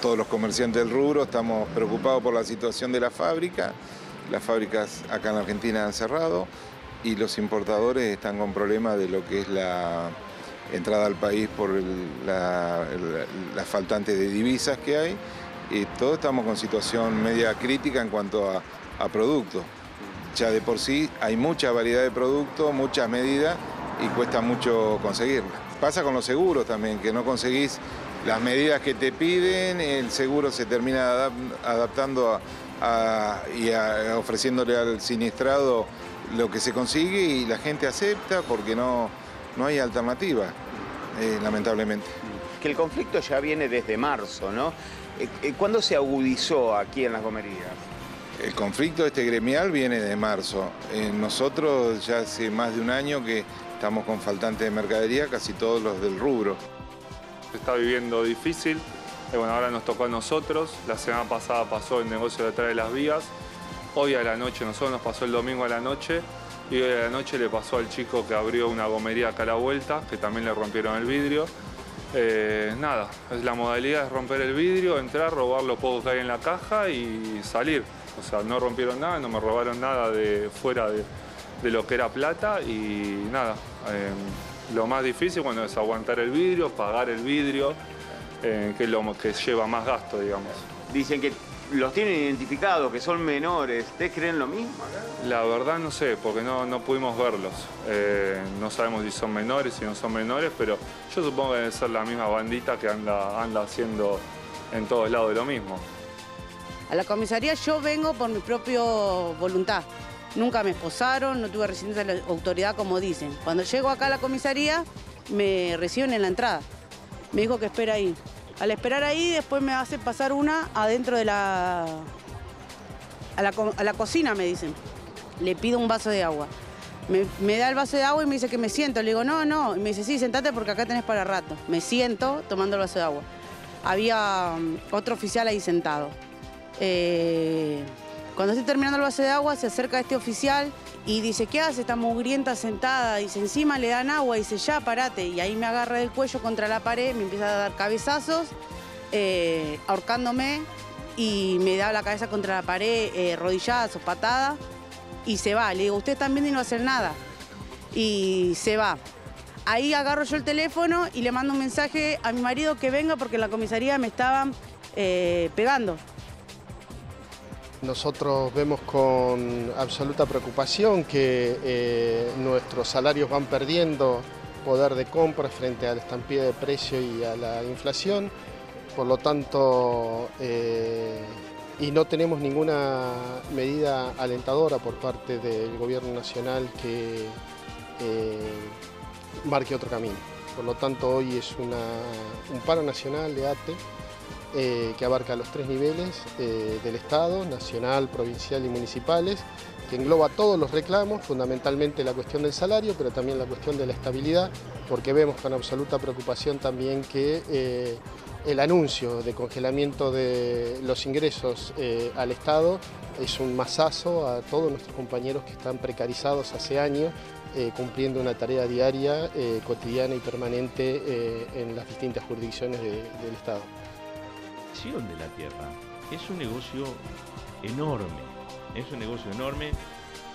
todos los comerciantes del rubro estamos preocupados por la situación de la fábrica. Las fábricas acá en Argentina han cerrado y los importadores están con problemas de lo que es la entrada al país por las faltantes de divisas que hay. Y todos estamos con situación media crítica en cuanto a, a productos. Ya de por sí hay mucha variedad de productos, muchas medidas y cuesta mucho conseguirlas. Pasa con los seguros también, que no conseguís las medidas que te piden, el seguro se termina adaptando y ofreciéndole al siniestrado lo que se consigue y la gente acepta porque no, no hay alternativa, eh, lamentablemente. Que el conflicto ya viene desde marzo, ¿no? Eh, eh, ¿Cuándo se agudizó aquí en las gomerías? El conflicto este gremial viene de marzo. nosotros ya hace más de un año que estamos con faltante de mercadería, casi todos los del rubro. Se está viviendo difícil, bueno, ahora nos tocó a nosotros, la semana pasada pasó el negocio detrás de las vías, hoy a la noche, nosotros nos pasó el domingo a la noche, y hoy a la noche le pasó al chico que abrió una gomería acá a la vuelta, que también le rompieron el vidrio. Eh, nada, la modalidad es romper el vidrio, entrar, robar lo poco que hay en la caja y salir. O sea, no rompieron nada, no me robaron nada de fuera de, lo que era plata y nada. Eh, lo más difícil bueno, es aguantar el vidrio, pagar el vidrio, eh, que es lo que lleva más gasto, digamos. Dicen que los tienen identificados, que son menores. ¿Ustedes creen lo mismo La verdad no sé, porque no, no pudimos verlos. Eh, no sabemos si son menores, si no son menores, pero yo supongo que debe ser la misma bandita que anda, anda haciendo en todos lados lo mismo. A la comisaría yo vengo por mi propia voluntad. Nunca me esposaron, no tuve residencia de la autoridad como dicen. Cuando llego acá a la comisaría, me reciben en la entrada. Me dijo que espera ahí. Al esperar ahí, después me hace pasar una adentro de la... A la, cocina, me dicen. Le pido un vaso de agua. Me, da el vaso de agua y me dice que me siento. Le digo, no, no. Y me dice, sí, sentate porque acá tenés para rato. Me siento tomando el vaso de agua. Había um, otro oficial ahí sentado. Eh, cuando estoy terminando el vaso de agua, se acerca este oficial y dice, ¿qué hace? Está mugrienta sentada. Dice, encima le dan agua. Dice, ya, parate. Y ahí me agarra del cuello contra la pared, me empieza a dar cabezazos, eh, ahorcándome y me da la cabeza contra la pared, eh, rodillazos, patada y se va. Le digo, usted también y no hacer nada. Y se va. Ahí agarro yo el teléfono y le mando un mensaje a mi marido que venga porque en la comisaría me estaban eh, pegando. Nosotros vemos con absoluta preocupación que eh, nuestros salarios van perdiendo poder de compra frente al estampida de precio y a la inflación. Por lo tanto, eh, y no tenemos ninguna medida alentadora por parte del gobierno nacional que eh, marque otro camino. Por lo tanto, hoy es un paro nacional de ATE eh, que abarca los tres niveles eh, del Estado, nacional, provincial y municipales, que engloba todos los reclamos, fundamentalmente la cuestión del salario, pero también la cuestión de la estabilidad, porque vemos con absoluta preocupación también que eh, el anuncio de congelamiento de los ingresos al Estado es un masazo a todos nuestros compañeros que están precarizados hace años cumpliendo una tarea diaria, cotidiana y permanente en las distintas jurisdicciones del Estado de la tierra. Es un negocio enorme, es un negocio enorme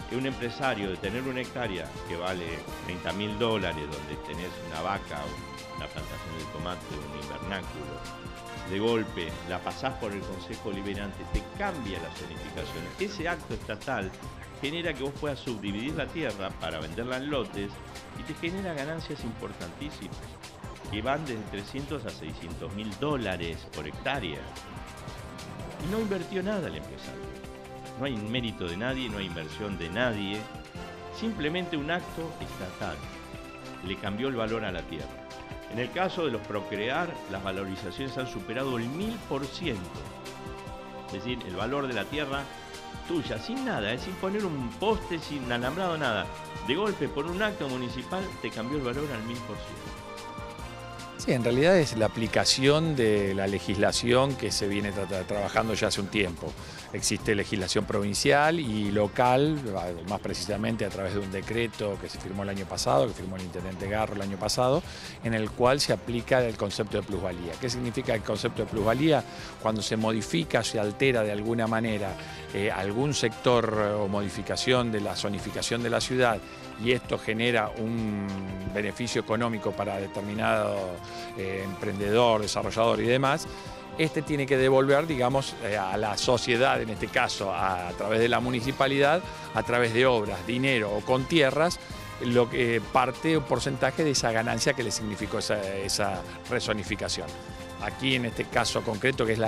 que un empresario de tener una hectárea que vale 30 mil dólares, donde tenés una vaca, una plantación de tomate, un invernáculo, de golpe la pasás por el Consejo Liberante, te cambia la zonificación. Ese acto estatal genera que vos puedas subdividir la tierra para venderla en lotes y te genera ganancias importantísimas que van desde 300 a 600 mil dólares por hectárea. Y no invirtió nada el empresario. No hay mérito de nadie, no hay inversión de nadie. Simplemente un acto estatal. Le cambió el valor a la tierra. En el caso de los procrear, las valorizaciones han superado el 1000%. Es decir, el valor de la tierra tuya, sin nada, es sin poner un poste, sin alambrado, nada. De golpe, por un acto municipal, te cambió el valor al 1000%. Sí, en realidad es la aplicación de la legislación que se viene trabajando ya hace un tiempo. Existe legislación provincial y local, más precisamente a través de un decreto que se firmó el año pasado, que firmó el intendente Garro el año pasado, en el cual se aplica el concepto de plusvalía. ¿Qué significa el concepto de plusvalía? Cuando se modifica, se altera de alguna manera eh, algún sector o modificación de la zonificación de la ciudad y esto genera un beneficio económico para determinado eh, emprendedor, desarrollador y demás, este tiene que devolver, digamos, eh, a la sociedad, en este caso, a, través de la municipalidad, a través de obras, dinero o con tierras, lo que parte un porcentaje de esa ganancia que le significó esa, esa resonificación. Aquí en este caso concreto, que es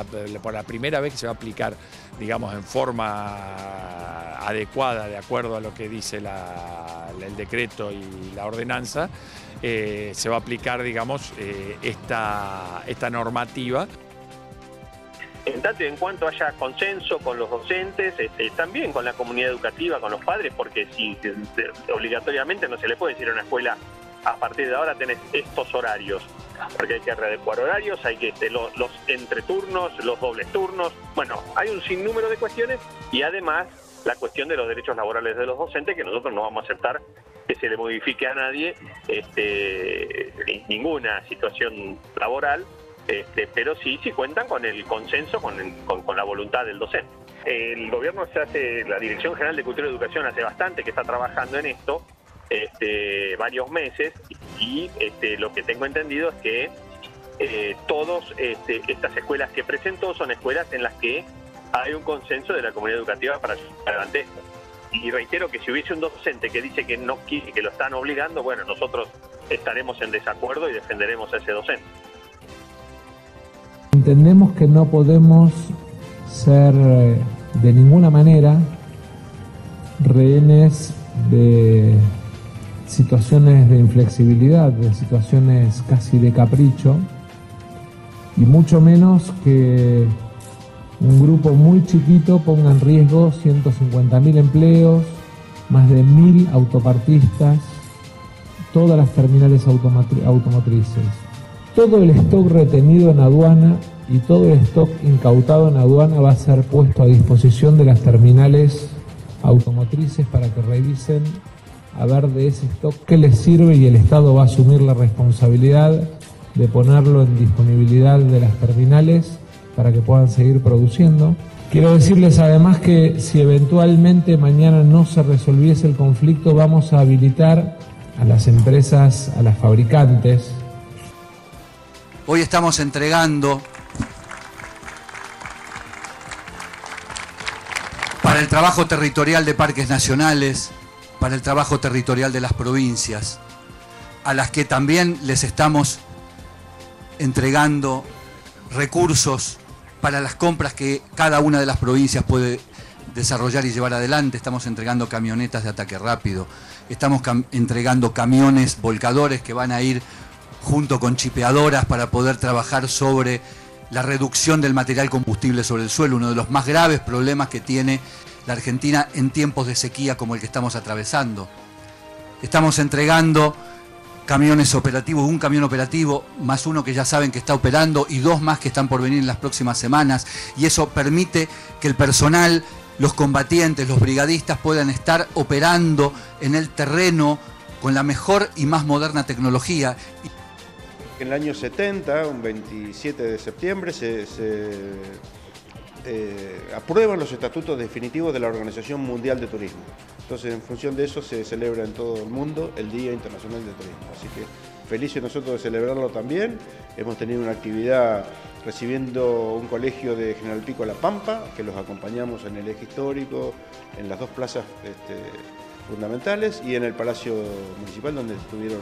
por la primera vez que se va a aplicar, digamos, en forma adecuada, de acuerdo a lo que dice el decreto y la ordenanza, eh, se va a aplicar, digamos, eh, esta, esta normativa en tanto en cuanto haya consenso con los docentes, este, también con la comunidad educativa, con los padres, porque si obligatoriamente no se le puede decir a una escuela a partir de ahora tenés estos horarios, porque hay que readecuar horarios, hay que este, los, los entreturnos, los dobles turnos, bueno, hay un sinnúmero de cuestiones y además la cuestión de los derechos laborales de los docentes que nosotros no vamos a aceptar que se le modifique a nadie este, ninguna situación laboral este, pero sí, sí cuentan con el consenso, con, la voluntad del docente. El gobierno se hace, la Dirección General de Cultura y Educación hace bastante que está trabajando en esto, este, varios meses, y este, lo que tengo entendido es que eh, todas este, estas escuelas que presentó son escuelas en las que hay un consenso de la comunidad educativa para adelante esto. Y reitero que si hubiese un docente que dice que no quiere, que lo están obligando, bueno, nosotros estaremos en desacuerdo y defenderemos a ese docente. Entendemos que no podemos ser eh, de ninguna manera rehenes de situaciones de inflexibilidad, de situaciones casi de capricho, y mucho menos que un grupo muy chiquito ponga en riesgo 150.000 empleos, más de 1.000 autopartistas, todas las terminales automotrices. Todo el stock retenido en aduana y todo el stock incautado en aduana va a ser puesto a disposición de las terminales automotrices para que revisen a ver de ese stock qué les sirve y el Estado va a asumir la responsabilidad de ponerlo en disponibilidad de las terminales para que puedan seguir produciendo. Quiero decirles además que si eventualmente mañana no se resolviese el conflicto, vamos a habilitar a las empresas, a las fabricantes, Hoy estamos entregando para el trabajo territorial de parques nacionales, para el trabajo territorial de las provincias, a las que también les estamos entregando recursos para las compras que cada una de las provincias puede desarrollar y llevar adelante. Estamos entregando camionetas de ataque rápido, estamos entregando camiones volcadores que van a ir junto con chipeadoras para poder trabajar sobre la reducción del material combustible sobre el suelo, uno de los más graves problemas que tiene la Argentina en tiempos de sequía como el que estamos atravesando. Estamos entregando camiones operativos, un camión operativo más uno que ya saben que está operando y dos más que están por venir en las próximas semanas y eso permite que el personal, los combatientes, los brigadistas puedan estar operando en el terreno con la mejor y más moderna tecnología. En el año 70, un 27 de septiembre, se, eh, aprueban los estatutos definitivos de la Organización Mundial de Turismo. Entonces, en función de eso, se celebra en todo el mundo el Día Internacional de Turismo. Así que felices nosotros de celebrarlo también. Hemos tenido una actividad recibiendo un colegio de General Pico La Pampa, que los acompañamos en el eje histórico, en las dos plazas este, fundamentales y en el Palacio Municipal, donde estuvieron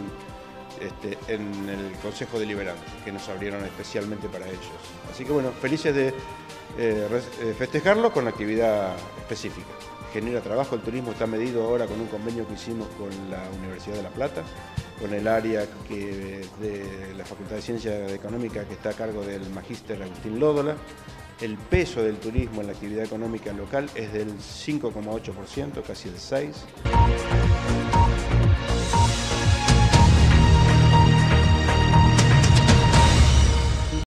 este, en el Consejo Deliberante, que nos abrieron especialmente para ellos. Así que bueno, felices de eh, eh, festejarlo con actividad específica. Genera trabajo, el turismo está medido ahora con un convenio que hicimos con la Universidad de La Plata, con el área que, de la Facultad de Ciencia Económica que está a cargo del magíster Agustín Lódola. El peso del turismo en la actividad económica local es del 5,8%, casi el 6%.